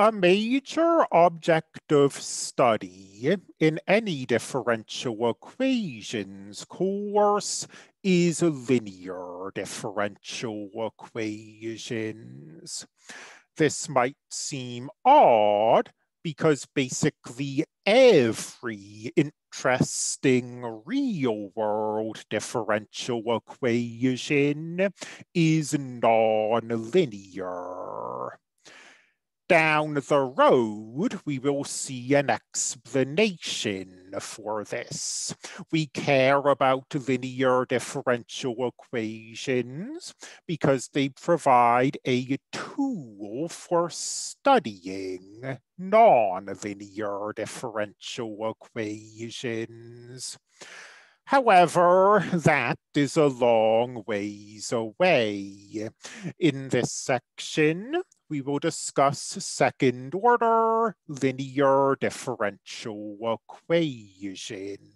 A major object of study in any differential equations course is linear differential equations. This might seem odd because basically every interesting real world differential equation is nonlinear down the road, we will see an explanation for this. We care about linear differential equations because they provide a tool for studying nonlinear differential equations. However, that is a long ways away. In this section, we will discuss second order linear differential equations.